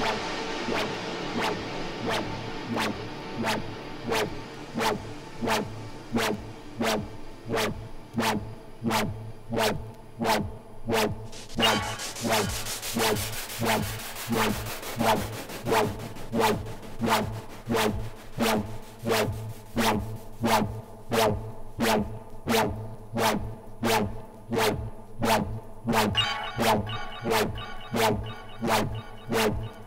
Wow.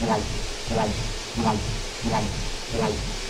ない、ない、ない、ない、ない。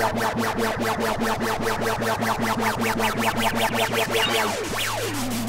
Thank you.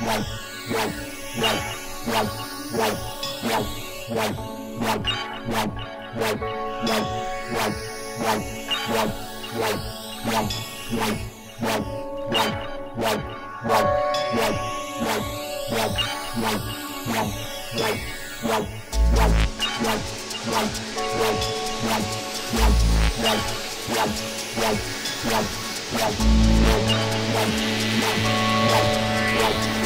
Right. Yeah.